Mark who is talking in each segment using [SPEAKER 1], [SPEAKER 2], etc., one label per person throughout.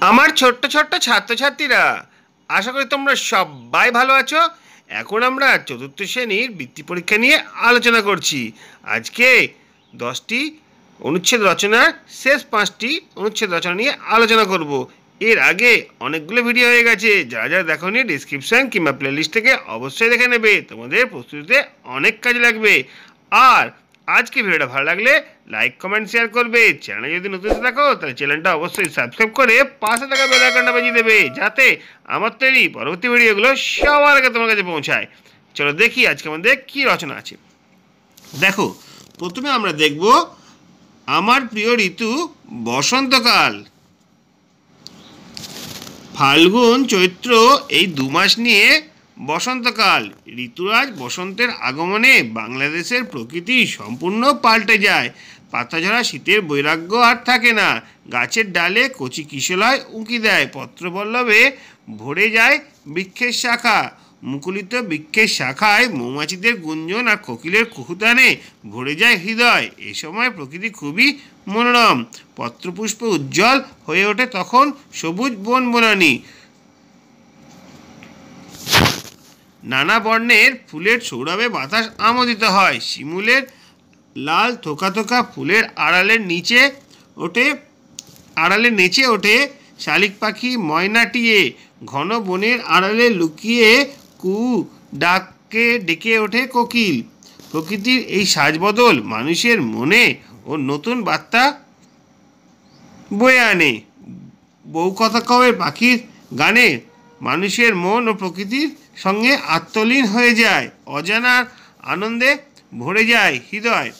[SPEAKER 1] আমার ছোট্ট ছোট্ট ছাত্রছাত্রীরা, আশা করি তোমরা সবাই ভালো আছো। এখন আমরা চতুর্থ শ্রেণির বৃত্তি পরীক্ষা নিয়ে আলোচনা করছি। আজকে দশটি অনুচ্ছেদ রচনার, শেষ পাঁচটি অনুচ্ছেদ রচনা নিয়ে আলোচনা করব। এর আগে অনেকগুলো ভিডিও হয়ে গেছে, যারা যারা দেখোনি ডিসক্রিপশান কিংবা প্লেলিস্ট থেকে অবশ্যই দেখে নেবে। তোমাদের প্রস্তুতিতে অনেক কাজে লাগবে। আর আজকে ভিডিওটা ভালো লাগলে লাইক কমেন্ট শেয়ার করবে। চ্যানেলে যদি নতুন থাকো, তাহলে চ্যানেলটা অবশ্যই সাবস্ক্রাইব করে পাশে থাকা বেল বাজিয়ে দেবে, যাতে আমার তৈরি পরবর্তী ভিডিওগুলো সবার আগে তোমার কাছে পৌঁছায়। চলো দেখি আজকে আমাদের কি রচনা আছে। দেখো, প্রথমে আমরা দেখব আমার প্রিয় ঋতু বসন্তকাল। ফাল্গুন চৈত্র এই দু মাস নিয়ে বসন্তকাল। ঋতুরাজ বসন্তের আগমনে বাংলাদেশের প্রকৃতি সম্পূর্ণ পাল্টে যায়। পাতাঝরা শীতের বৈরাগ্য আর থাকে না। গাছের ডালে কচি কিশলয় উঁকি দেয়। পত্রপল্লবে ভরে যায় বৃক্ষের শাখা। মুকুলিত বৃক্ষের শাখায় মৌমাছিদের গুঞ্জন আর কোকিলের কুহুতানে ভরে যায় হৃদয়। এ সময় প্রকৃতি খুবই মনোরম। পত্রপুষ্প উজ্জ্বল হয়ে ওঠে তখন সবুজ বন বনানি নানা বর্ণের ফুলের সৌরভে বাতাস আমোদিত হয়। শিমুলের লাল থোকা থোকা ফুলের আড়ালের নিচে ওঠে আড়ালে নেচে ওঠে শালিক পাখি ময়নাটিয়ে। ঘন বনের আড়ালে লুকিয়ে কু ডাকে ডেকে ওঠে কোকিল। প্রকৃতির এই সাজবদল মানুষের মনে ও নতুন বার্তা বয়ে আনে। বউ কথা কবে পাখির গানে মানুষের মন ও প্রকৃতির সঙ্গে আত্মলীন হয়ে যায়, অজানার আনন্দে ভরে যায় হৃদয়।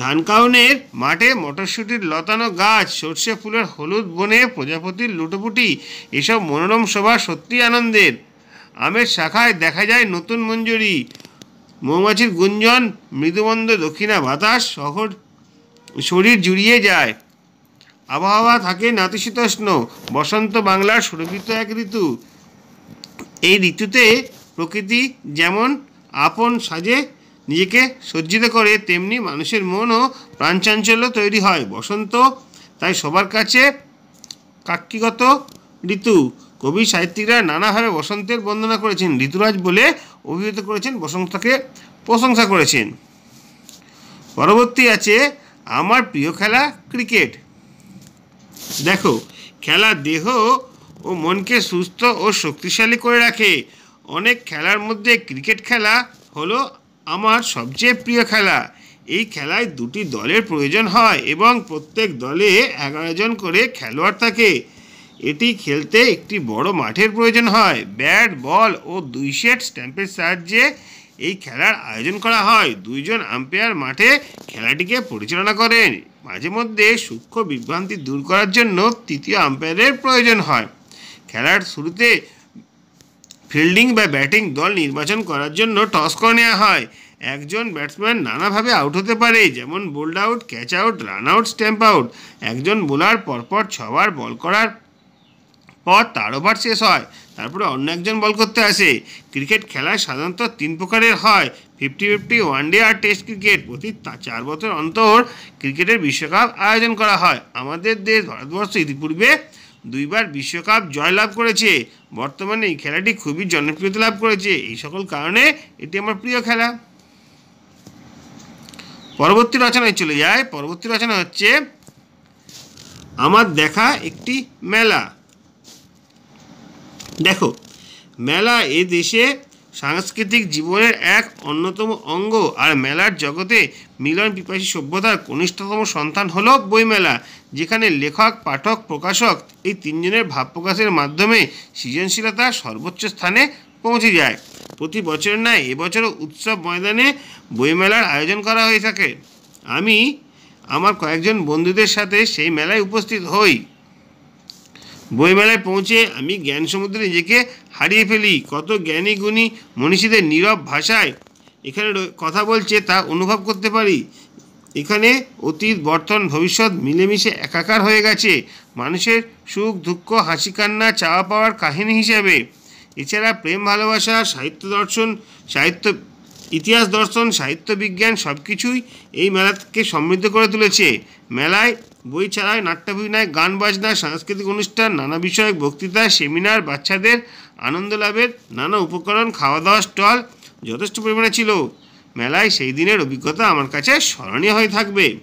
[SPEAKER 1] ধান কাউনের মাঠে মটরশুঁটির লতানো গাছ, সর্ষে ফুলের হলুদ বনে প্রজাপতির লুটোপুটি, এসব মনোরম শোভা সত্যি আনন্দের। আমের শাখায় দেখা যায় নতুন মঞ্জুরি। মৌমাছির গুঞ্জন, মৃদুমন্দ দক্ষিণা বাতাস, শহর শরীর জুড়িয়ে যায়। আবহাওয়া থাকে নাতিশীতোষ্ণ, বসন্ত বাংলার সুরভিত এক ঋতু। এই ঋতুতে প্রকৃতি যেমন আপন সাজে নিজেকে সজ্জিত করে, তেমনি মানুষের মনও প্রাণচাঞ্চল্য তৈরি হয়। বসন্ত, তাই সবার কাছে কাক্ষিগত ঋতু। কবি সাহিত্যিকরা নানাভাবে বসন্তের বন্দনা করেছেন। ঋতুরাজ বলে অভিহিত করেছেন, বসন্তকে প্রশংসা করেছেন। পরবর্তী আছে আমার প্রিয় খেলা ক্রিকেট। দেখো, খেলা দেহ ও মনকে সুস্থ ও শক্তিশালী করে রাখে। অনেক খেলার মধ্যে ক্রিকেট খেলা হলো আমার সবচেয়ে প্রিয় খেলা। এই খেলায় দুটি দলের প্রয়োজন হয় এবং প্রত্যেক দলে এগারো জন করে খেলোয়াড় থাকে। এটি খেলতে একটি বড় মাঠের প্রয়োজন হয়। ব্যাট, বল ও দুই সেট স্ট্যাম্পের সাহায্যে এই খেলার আয়োজন করা হয়। দুইজন আম্পায়ার মাঠে খেলাটিকে পরিচালনা করেন। মাঝে মধ্যে সূক্ষ্ম বিভ্রান্তি দূর করার জন্য তৃতীয় আম্পায়ারের প্রয়োজন হয়। খেলার শুরুতে ফিল্ডিং বা ব্যাটিং দল নির্বাচন করার জন্য টস করে নেওয়া হয়। একজন ব্যাটসম্যান নানাভাবে আউট হতে পারে, যেমন bold out, catch out, run out, stump out. একজন বোলার পরপর ছবার বল করার পর তার ওভার শেষ হয়, তারপরে অন্য একজন বল করতে আসে। ক্রিকেট খেলা সাধারণত তিন প্রকারের হয়, ফিফটি ফিফটি, ওয়ান ডে আর টেস্ট ক্রিকেট। প্রতি চার বছর অন্তর ক্রিকেটের বিশ্বকাপ আয়োজন করা হয়। আমাদের দেশ, ভারতবর্ষ ইতিপূর্বে দুইবার বিশ্বকাপ জয়লাভ করেছে। বর্তমানে এই খেলাটি খুবই জনপ্রিয়তা লাভ করেছে। এই সকল কারণে এটি আমার প্রিয় খেলা। পরবর্তী রচনায় চলে যায় পরবর্তী রচনা হচ্ছে, আমার দেখা একটি মেলা। দেখো, মেলা এ দেশে সাংস্কৃতিক জীবনের এক অন্যতম অঙ্গ। আর মেলার জগতে মিলন পিপাসী সভ্যতার কনিষ্ঠতম সন্তান হলো বইমেলা, যেখানে লেখক, পাঠক, প্রকাশক এই তিনজনের ভাব প্রকাশের মাধ্যমে সৃজনশীলতা সর্বোচ্চ স্থানে পৌঁছে যায়। প্রতি বছর নয় এবছরও উৎসব ময়দানে বইমেলার আয়োজন করা হয়ে থাকে। আমি আমার কয়েকজন বন্ধুদের সাথে সেই মেলায় উপস্থিত হই। বইমেলায় পৌঁছে আমি জ্ঞান সমুদ্রে নিজেকে হারিয়ে ফেলি। কত জ্ঞানী গুণী মনীষীদের নীরব ভাষায় এখানে কথা বলছে তা অনুভব করতে পারি। এখানে অতীত, বর্তমান, ভবিষ্যৎ মিলেমিশে একাকার হয়ে গেছে। মানুষের সুখ, দুঃখ, হাসি, কান্না, চাওয়া পাওয়ার কাহিনী হিসেবে। এছাড়া প্রেম, ভালোবাসা, সাহিত্য দর্শন, সাহিত্য, ইতিহাস দর্শন, সাহিত্য বিজ্ঞান সব কিছুই এই মেলাকে সমৃদ্ধ করে তুলেছে। মেলায়, বই ছাড়াও নাট্যাভিনয়, গান বাজনা, সাংস্কৃতিক অনুষ্ঠান, নানা বিষয়ক বক্তৃতা, সেমিনার, বাচ্চাদের আনন্দ লাভের নানা উপকরণ খাওয়া দাওয়া স্টল যথেষ্ট পরিমাণে ছিল। মেলায় সেই দিনের অভিজ্ঞতা আমার কাছে স্মরণীয় হয়ে থাকবে।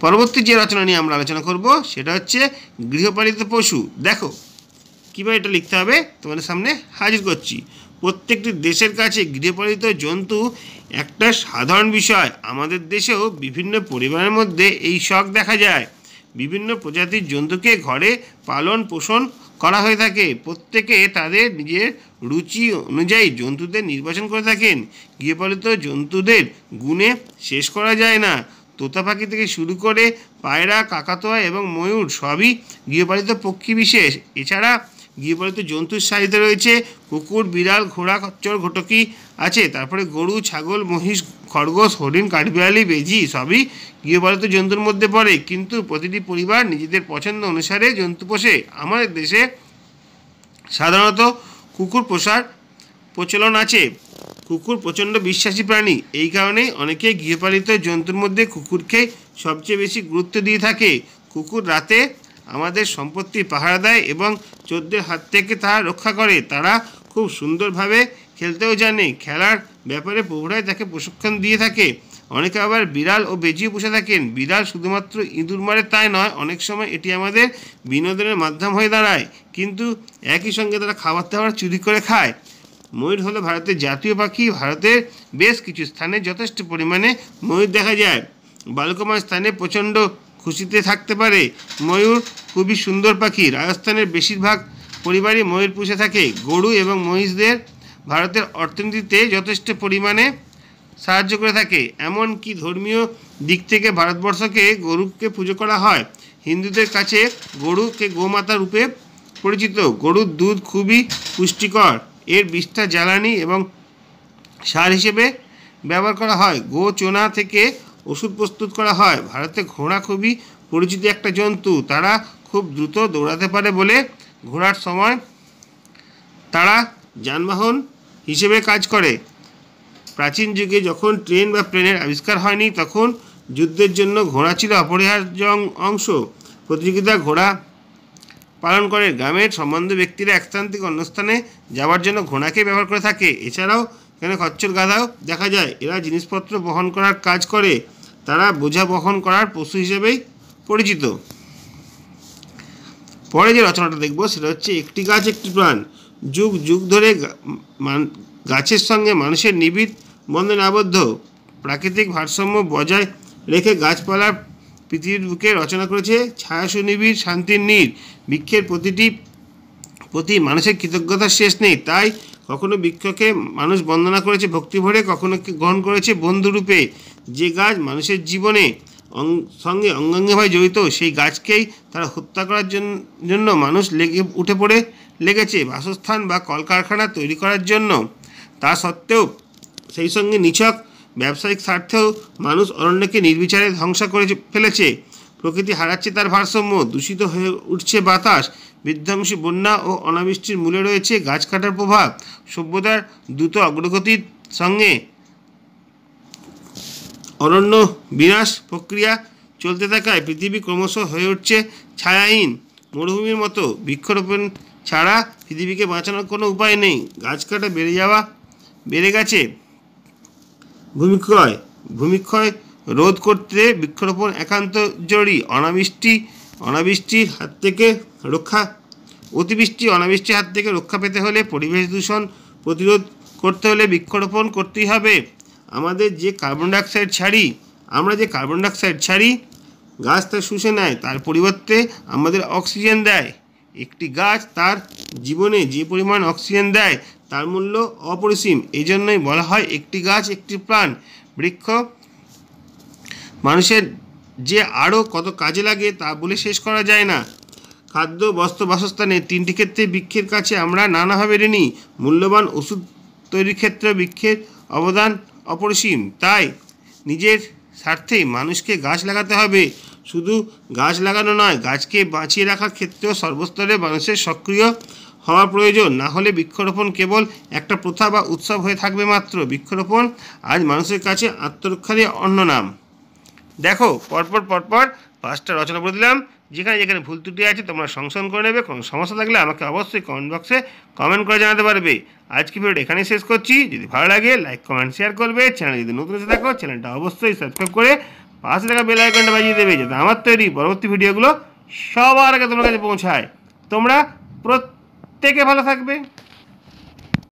[SPEAKER 1] পরবর্তী যে রচনা নিয়ে আমরা আলোচনা করব, সেটা হচ্ছে গৃহপালিত পশু। দেখো, কীভাবে এটা লিখতে হবে? তোমাদের সামনে হাজির করছি। প্রত্যেকটি দেশের কাছে গৃহপালিত জন্তু একটা সাধারণ বিষয়। আমাদের দেশেও বিভিন্ন পরিবারের মধ্যে এই শখ দেখা যায়। বিভিন্ন প্রজাতির জন্তুকে ঘরে পালন পোষণ করা হয়ে থাকে। প্রত্যেকে তাদের নিজের রুচি অনুযায়ী জন্তুদের নির্বাচন করে থাকেন। গৃহপালিত জন্তুদের গুণে শেষ করা যায় না। তোতা পাখি থেকে শুরু করে পায়রা, কাকাতোয়া এবং ময়ূর সবই গৃহপালিত পক্ষী বিশেষ। এছাড়া গৃহপালিত জন্তুর সারিতে রয়েছে কুকুর, বিড়াল, ঘোড়া, খচ্চর, ঘটকি আছে। তারপরে গরু, ছাগল, মহিষ, খরগোশ, হরিণ, কাঠবিড়ালি, বেজি সবই গৃহপালিত জন্তুর মধ্যে পড়ে। কিন্তু প্রতিটি পরিবার নিজেদের পছন্দ অনুসারে জন্তু পোষে। আমাদের দেশে সাধারণত কুকুর পোষার প্রচলন আছে। কুকুর প্রচণ্ড বিশ্বাসী প্রাণী। এই কারণেই অনেকে গৃহপালিত জন্তুর মধ্যে কুকুরকে সবচেয়ে বেশি গুরুত্ব দিয়ে থাকে। কুকুর রাতে আমাদের সম্পত্তি পাহারা দেয় এবং চোদ্দের হাত থেকে তা রক্ষা করে। তারা খুব সুন্দরভাবে খেলতেও জানে, খেলার ব্যাপারে প্রৌঢ়ায় তাকে প্রশিক্ষণ দিয়ে থাকে। অনেকে আবার বিড়াল ও বেজিও পুষে থাকেন। বিড়াল শুধুমাত্র ইঁদুর মারে তাই নয়, অনেক সময় এটি আমাদের বিনোদনের মাধ্যম হয়ে দাঁড়ায়। কিন্তু একই সঙ্গে তারা খাবার দাবার চুরি করে খায়। ময়ূর হলো ভারতের জাতীয় পাখি। ভারতের বেশ কিছু স্থানে যথেষ্ট পরিমাণে ময়ূর দেখা যায়। বালকময় স্থানে প্রচণ্ড খুশিতে থাকতে পারে। ময়ূর খুবই সুন্দর পাখি। রাজস্থানের বেশিরভাগ পরিবারই ময়ূর পুষে থাকে। গরু এবং মহিষদের ভারতের অর্থনীতিতে যথেষ্ট পরিমাণে সাহায্য করে থাকে। এমনকি ধর্মীয় দিক থেকে ভারতবর্ষকে গরুকে পুজো করা হয়। হিন্দুদের কাছে গরুকে গোমাতা রূপে পরিচিত। গরুর দুধ খুবই পুষ্টিকর। এর বিস্তার জ্বালানি এবং সার হিসেবে ব্যবহার করা হয়। গো চোনা থেকে ওষুধ প্রস্তুত করা হয়। ভারতে ঘোড়া খুবই পরিচিত একটা জন্তু। তারা খুব দ্রুত দৌড়াতে পারে বলে ঘোড়ার সময় তারা যানবাহন হিসেবে কাজ করে। প্রাচীন যুগে যখন ট্রেন বা প্লেনের আবিষ্কার হয়নি, তখন যুদ্ধের জন্য ঘোড়া ছিল অপরিহার্য অংশ। প্রতিযোগিতা ঘোড়া পালন করে। গ্রামের সম্বন্ধ ব্যক্তিরা এক স্থান থেকে অন্য স্থানে যাওয়ার জন্য ঘোড়াকে ব্যবহার করে থাকে। এছাড়াও এখানে খচ্চর গাধাও দেখা যায়। এরা জিনিসপত্র বহন করার কাজ করে। তারা বোঝা বহন করার পশু হিসেবেই পরিচিত। পরে যে রচনাটা দেখব, সেটা হচ্ছে, একটি গাছ, একটি প্রাণ। যুগ যুগ ধরে গাছের সঙ্গে মানুষের নিবিড় বন্ধন আবদ্ধ। প্রাকৃতিক ভারসাম্য বজায় রেখে গাছপালার পৃথিবীর বুকে রচনা করেছে। ছায়া সুনিবিড় শান্তির নীর। বৃক্ষের প্রতিটি, প্রতি মানুষের কৃতজ্ঞতার শেষ নেই। তাই কখনো বৃক্ষকে মানুষ বন্দনা করেছে, ভক্তি ভরে কখনো গ্রহণ করেছে বন্ধুরূপে। যে গাছ মানুষের জীবনে সঙ্গে অঙ্গাঙ্গিভাবে জড়িত, সেই গাছকেই তারা হত্যা করার জন্য মানুষ লেগে, উঠে পড়ে লেগেছে। বাসস্থান বা কলকারখানা তৈরি করার জন্য। তা সত্ত্বেও সেই সঙ্গে নিছক ব্যবসায়িক স্বার্থেও মানুষ অরণ্যকে নির্বিচারে ধ্বংস করে ফেলেছে। প্রকৃতি হারাচ্ছে তার ভারসাম্য, দূষিত হয়ে উঠছে বাতাস, বিধ্বংসী বন্যা ও অনাবৃষ্টির মূলে রয়েছে গাছ কাটার প্রভাব। সভ্যতার দ্রুত অগ্রগতির সঙ্গে অরণ্য বিনাশ প্রক্রিয়া চলতে থাকায় পৃথিবী ক্রমশ হয়ে উঠছে ছায়াহীন। মরুভূমির মতো বৃক্ষরোপণ ছাড়া পৃথিবীকে বাঁচানোর কোনো উপায় নেই। গাছ কাটা বেড়ে যাওয়া বেড়ে গেছে। ভূমিক্ষয় ভূমিক্ষয় রোধ করতে বৃক্ষরোপণ একান্ত জরুরি। অনাবৃষ্টি, অনাবৃষ্টির হাত থেকে রক্ষা, অতিবৃষ্টি, অনাবৃষ্টির হাত থেকে রক্ষা পেতে হলে পরিবেশ দূষণ প্রতিরোধ করতে হলে বৃক্ষরোপণ করতেই হবে। আমাদের যে কার্বন ডাইঅক্সাইড ছাড়ি, আমরা যে কার্বন ডাইঅক্সাইড ছাড়ি গাছ তা শুষে নেয়, তার পরিবর্তে আমাদের অক্সিজেন দেয়। একটি গাছ তার জীবনে যে পরিমাণ অক্সিজেন দেয়, তার মূল্য অপরিসীম। এই জন্যই বলা হয় একটি গাছ একটি প্রাণ। বৃক্ষ মানুষের যে আরও কত কাজে লাগে তা বলে শেষ করা যায় না। খাদ্য, বস্ত্র, বাসস্থানে তিনটি ক্ষেত্রে বৃক্ষের কাছে আমরা নানাভাবে ঋণী। মূল্যবান ওষুধ তৈরির ক্ষেত্রে বৃক্ষের অবদান অপরিসীম। তাই নিজের স্বার্থেই মানুষকে গাছ লাগাতে হবে। শুধু গাছ লাগানো নয়, গাছকে বাঁচিয়ে রাখার ক্ষেত্রেও সর্বস্তরে মানুষের সক্রিয় হওয়া প্রয়োজন। না হলে বৃক্ষরোপণ কেবল একটা প্রথা বা উৎসব হয়ে থাকবে মাত্র। বৃক্ষরোপণ আজ মানুষের কাছে আত্মরক্ষারই অন্য নাম। দেখো, পরপর পরপর পাঁচটা রচনা করে দিলাম। যেখানে যেখানে ভুল ত্রুটি আছে তোমরা সংশোধন করে নেবে। কোনো সমস্যা থাকলে আমাকে অবশ্যই কমেন্ট বক্সে কমেন্ট করে জানাতে পারবে। আজকে ভিডিওটা এখানেই শেষ করছি। যদি ভালো লাগে লাইক কমেন্ট শেয়ার করবে। চ্যানেল যদি নতুন এসে থাকো চ্যানেলটা অবশ্যই সাবস্ক্রাইব করে পাশে থাকা বেল আইকনটা বাজিয়ে দেবে, যাতে আমার তৈরি পরবর্তী ভিডিওগুলো সবার আগে তোমার কাছে পৌঁছায়। তোমরা প্রত্যেকে ভালো থাকবে।